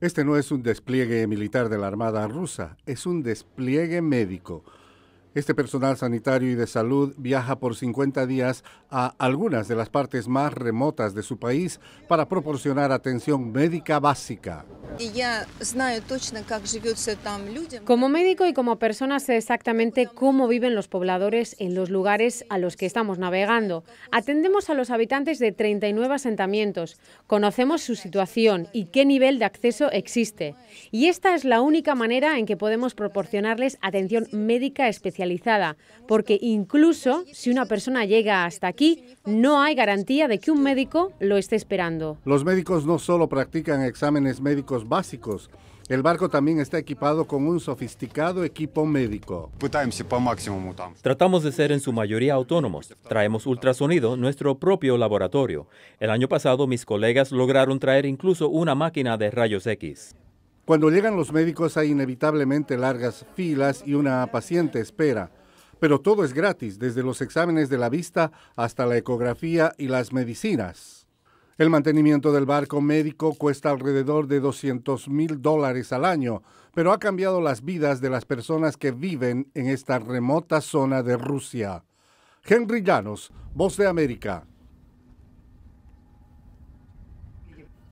Este no es un despliegue militar de la Armada rusa, es un despliegue médico. Este personal sanitario y de salud viaja por 50 días a algunas de las partes más remotas de su país para proporcionar atención médica básica. Como médico y como persona sé exactamente cómo viven los pobladores en los lugares a los que estamos navegando. Atendemos a los habitantes de 39 asentamientos, conocemos su situación y qué nivel de acceso existe. Y esta es la única manera en que podemos proporcionarles atención médica especializada, porque incluso si una persona llega hasta aquí, no hay garantía de que un médico lo esté esperando. Los médicos no solo practican exámenes médicos básicos. El barco también está equipado con un sofisticado equipo médico. Tratamos de ser en su mayoría autónomos. Traemos ultrasonido, nuestro propio laboratorio. El año pasado mis colegas lograron traer incluso una máquina de rayos X. Cuando llegan los médicos hay inevitablemente largas filas y una paciente espera. Pero todo es gratis, desde los exámenes de la vista hasta la ecografía y las medicinas. El mantenimiento del barco médico cuesta alrededor de 200 mil dólares al año, pero ha cambiado las vidas de las personas que viven en esta remota zona de Rusia. Henry Llanos, Voz de América.